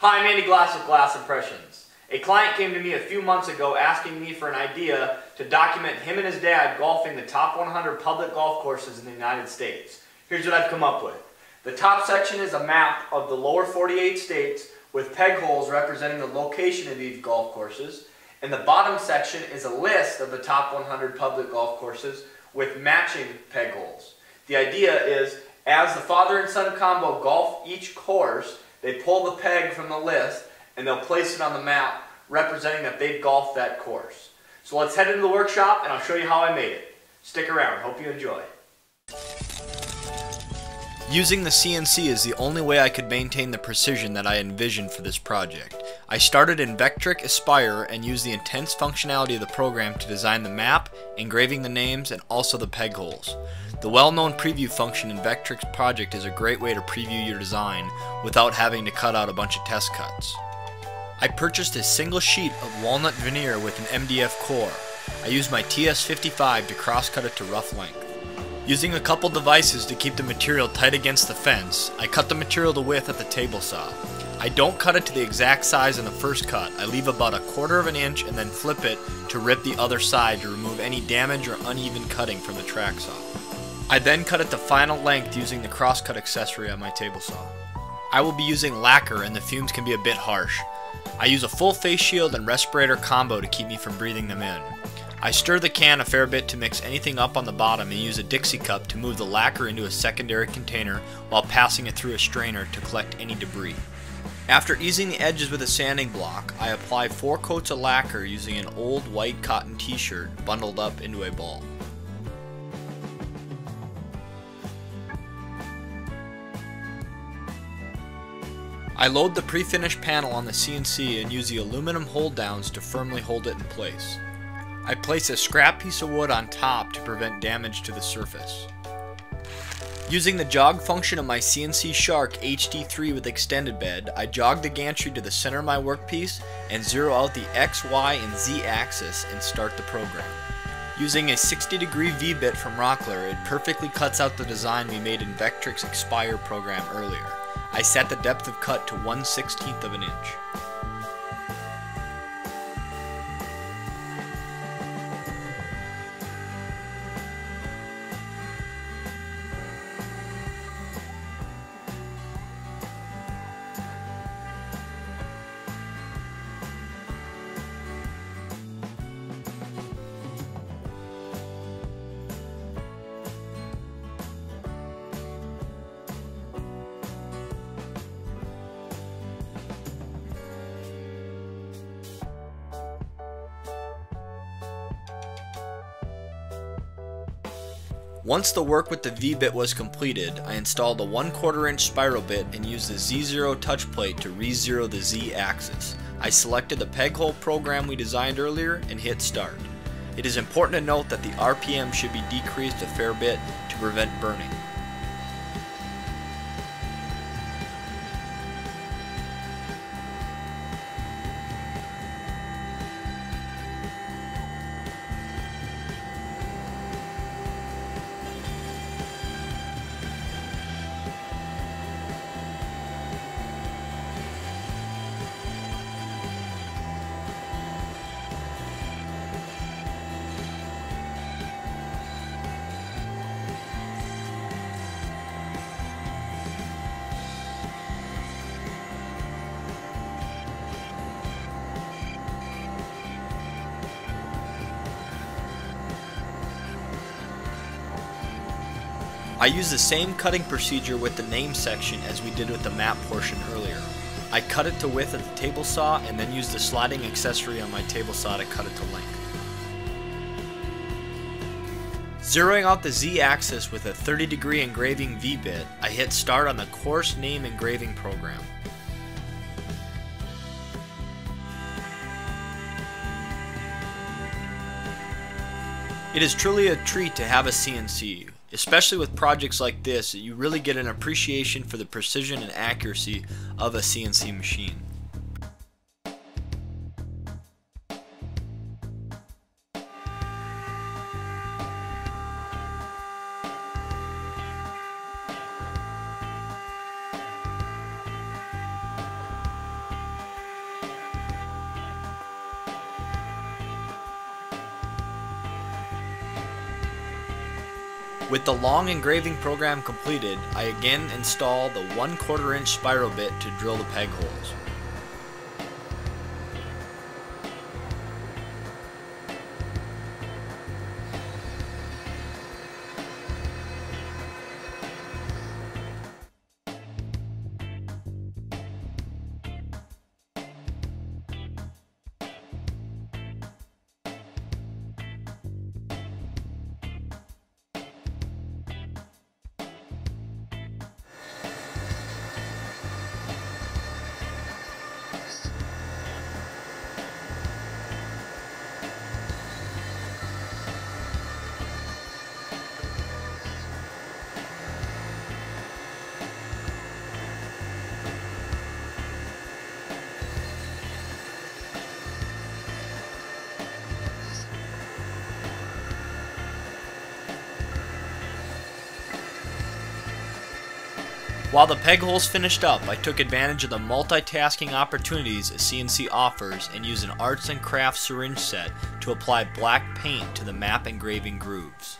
Hi, I'm Andy Glass with Glass Impressions. A client came to me a few months ago asking me for an idea to document him and his dad golfing the top 100 public golf courses in the United States. Here's what I've come up with. The top section is a map of the lower 48 states with peg holes representing the location of these golf courses. And the bottom section is a list of the top 100 public golf courses with matching peg holes. The idea is as the father and son combo golf each course, they pull the peg from the list and they'll place it on the map representing that they've golfed that course. So let's head into the workshop and I'll show you how I made it. Stick around. Hope you enjoy. Using the CNC is the only way I could maintain the precision that I envisioned for this project. I started in Vectric Aspire and used the intense functionality of the program to design the map, engraving the names, and also the peg holes. The well-known preview function in Vectric's project is a great way to preview your design without having to cut out a bunch of test cuts. I purchased a single sheet of walnut veneer with an MDF core. I used my TS55 to cross-cut it to rough length. Using a couple devices to keep the material tight against the fence, I cut the material to width at the table saw. I don't cut it to the exact size in the first cut, I leave about a quarter of an inch and then flip it to rip the other side to remove any damage or uneven cutting from the track saw. I then cut it to final length using the crosscut accessory on my table saw. I will be using lacquer and the fumes can be a bit harsh. I use a full face shield and respirator combo to keep me from breathing them in. I stir the can a fair bit to mix anything up on the bottom and use a Dixie cup to move the lacquer into a secondary container while passing it through a strainer to collect any debris. After easing the edges with a sanding block, I apply 4 coats of lacquer using an old white cotton t-shirt bundled up into a ball. I load the pre-finished panel on the CNC and use the aluminum hold downs to firmly hold it in place. I place a scrap piece of wood on top to prevent damage to the surface. Using the jog function of my CNC Shark HD3 with extended bed, I jog the gantry to the center of my workpiece and zero out the X, Y, and Z axis and start the program. Using a 60 degree V-bit from Rockler, it perfectly cuts out the design we made in Vectric's Aspire program earlier. I set the depth of cut to 1 16th of an inch. Once the work with the V-bit was completed, I installed a 1 4 inch spiral bit and used the Z0 touch plate to re-zero the Z axis. I selected the peg hole program we designed earlier and hit start. It is important to note that the RPM should be decreased a fair bit to prevent burning. I use the same cutting procedure with the name section as we did with the map portion earlier. I cut it to width at the table saw and then use the sliding accessory on my table saw to cut it to length. Zeroing out the Z-axis with a 30 degree engraving V-bit, I hit start on the course name engraving program. It is truly a treat to have a CNC. Especially with projects like this, you really get an appreciation for the precision and accuracy of a CNC machine. With the long engraving program completed, I again install the 1 quarter inch spiral bit to drill the peg holes. While the peg holes finished up, I took advantage of the multitasking opportunities CNC offers and used an arts and crafts syringe set to apply black paint to the map engraving grooves.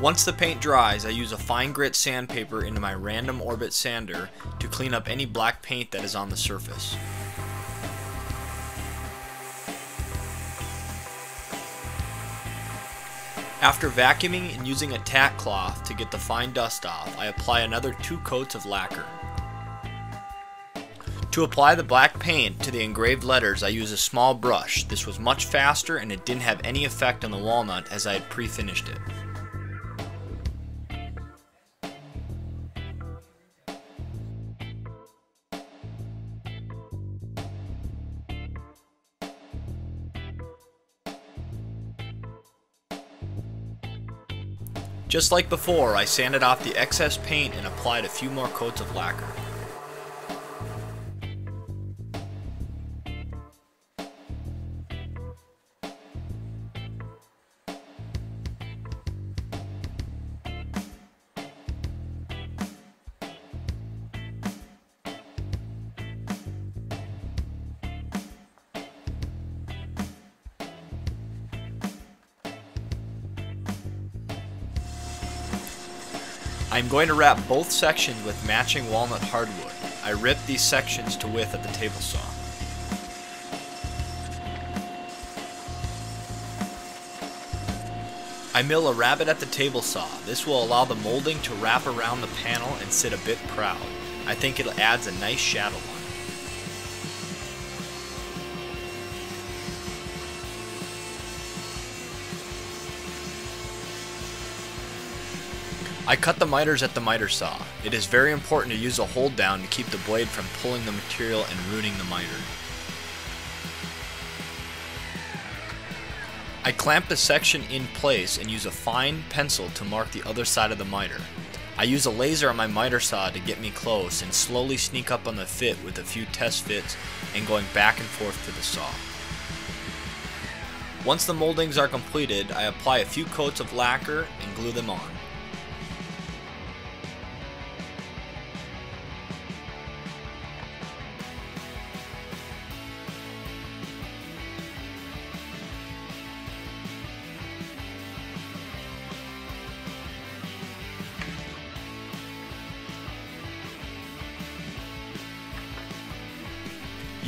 Once the paint dries, I use a fine grit sandpaper into my random orbit sander to clean up any black paint that is on the surface. After vacuuming and using a tack cloth to get the fine dust off, I apply another two coats of lacquer. To apply the black paint to the engraved letters, I use a small brush. This was much faster and it didn't have any effect on the walnut as I had pre-finished it. Just like before, I sanded off the excess paint and applied a few more coats of lacquer. I'm going to wrap both sections with matching walnut hardwood. I ripped these sections to width at the table saw. I mill a rabbet at the table saw. This will allow the molding to wrap around the panel and sit a bit proud. I think it adds a nice shadow line. I cut the miters at the miter saw. It is very important to use a hold down to keep the blade from pulling the material and ruining the miter. I clamp the section in place and use a fine pencil to mark the other side of the miter. I use a laser on my miter saw to get me close and slowly sneak up on the fit with a few test fits and going back and forth to the saw. Once the moldings are completed, I apply a few coats of lacquer and glue them on.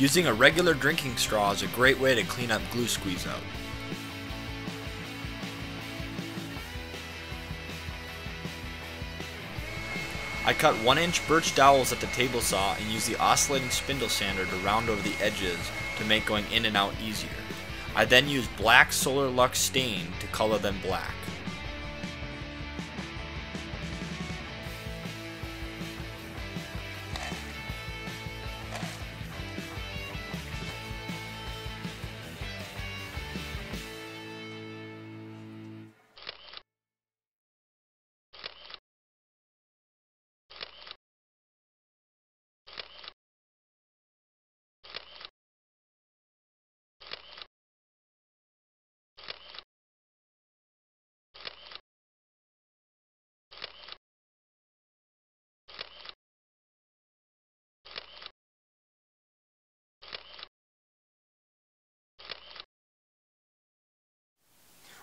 Using a regular drinking straw is a great way to clean up glue squeeze out. I cut 1 inch birch dowels at the table saw and use the oscillating spindle sander to round over the edges to make going in and out easier. I then use black Solar Lux stain to color them black.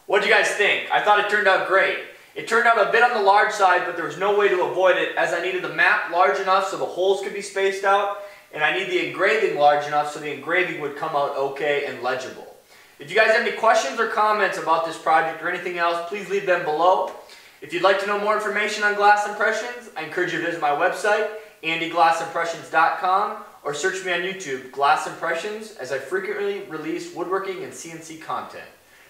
What do you guys think? I thought it turned out great. It turned out a bit on the large side, but there was no way to avoid it as I needed the map large enough so the holes could be spaced out, and I need the engraving large enough so the engraving would come out okay and legible. If you guys have any questions or comments about this project or anything else, please leave them below. If you'd like to know more information on glass impressions, I encourage you to visit my website, andyglassimpressions.com, or search me on YouTube, Glass Impressions, as I frequently release woodworking and CNC content.